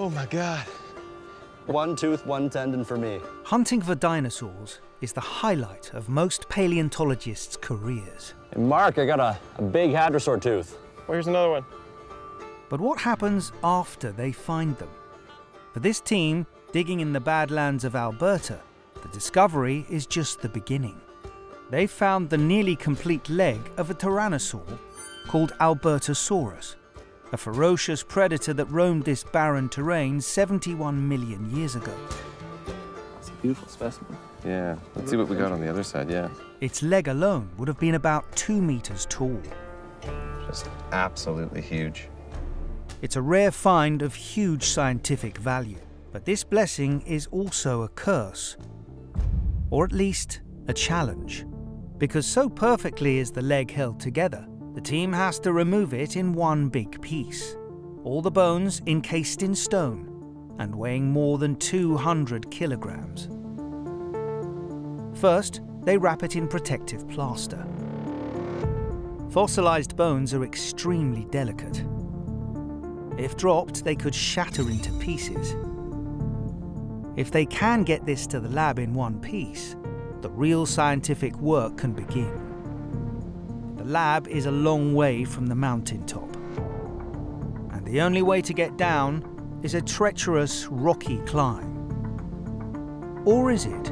Oh my God. One tooth, one tendon for me. Hunting for dinosaurs is the highlight of most paleontologists' careers. And Mark, I got a, a big hadrosaur tooth. Well, here's another one. But what happens after they find them? For this team, digging in the Badlands of Alberta, the discovery is just the beginning. They found the nearly complete leg of a tyrannosaur called Albertosaurus, a ferocious predator that roamed this barren terrain 71 million years ago. It's a beautiful specimen. Yeah, let's see what we got on the other side, yeah. Its leg alone would have been about two meters tall. Just absolutely huge. It's a rare find of huge scientific value, but this blessing is also a curse, or at least a challenge, because so perfectly is the leg held together, the team has to remove it in one big piece. All the bones encased in stone and weighing more than 200 kilograms. First, they wrap it in protective plaster. Fossilized bones are extremely delicate. If dropped, they could shatter into pieces. If they can get this to the lab in one piece, the real scientific work can begin. Lab is a long way from the mountaintop. And the only way to get down is a treacherous, rocky climb. Or is it?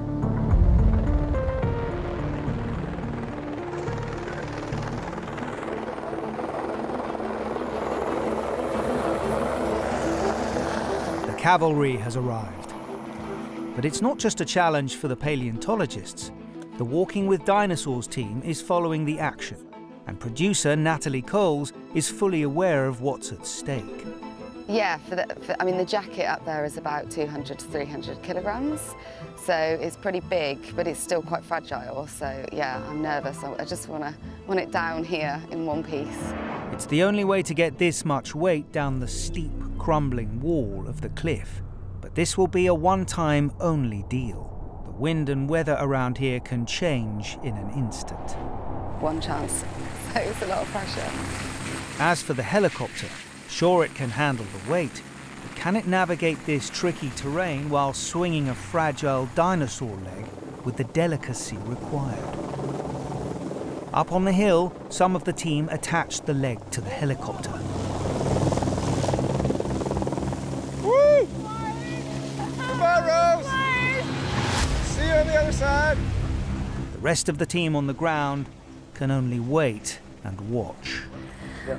The cavalry has arrived. But it's not just a challenge for the paleontologists. The Walking with Dinosaurs team is following the action, and producer Natalie Coles is fully aware of what's at stake. Yeah, for the, for, I mean, the jacket up there is about 200 to 300 kilograms, so it's pretty big, but it's still quite fragile. So yeah, I'm nervous. I just want to want it down here in one piece. It's the only way to get this much weight down the steep, crumbling wall of the cliff. But this will be a one-time only deal. Wind and weather around here can change in an instant. One chance, so it's a lot of pressure. As for the helicopter, sure it can handle the weight, but can it navigate this tricky terrain while swinging a fragile dinosaur leg with the delicacy required? Up on the hill, some of the team attached the leg to the helicopter. Woo! Come on, Rose! See you on the other side. The rest of the team on the ground can only wait and watch.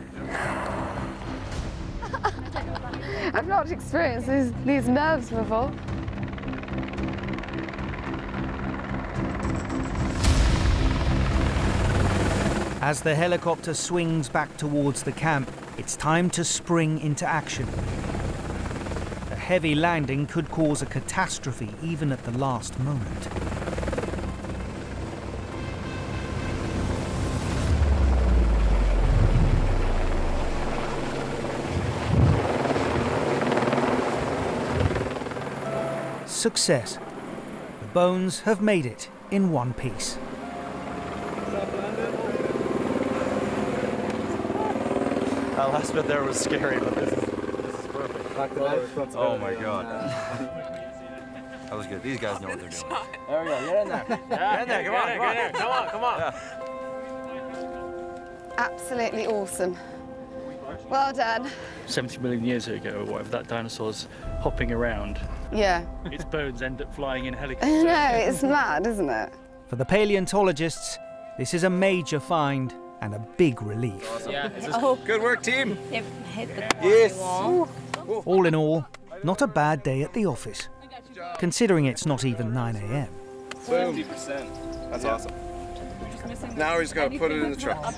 I've not experienced these, these nerves before. As the helicopter swings back towards the camp, it's time to spring into action. Heavy landing could cause a catastrophe even at the last moment. Success. The bones have made it in one piece. That last bit there was scary, but this is. Oh my god. That was good. These guys know what they're doing. There we go. Get in there. Get in there, come on, come on. Come on, come on. Absolutely awesome. Well done. 70 million years ago, or whatever, that dinosaur's hopping around. Yeah. Its bones end up flying in a helicopter. I know, it's mad, isn't it? For the paleontologists, this is a major find and a big relief. Yeah. Oh, Good work, team. It hit the Yes. wall. All in all, not a bad day at the office, considering it's not even 9 a.m. Boom. That's awesome. Now we just gotta put it in the truck.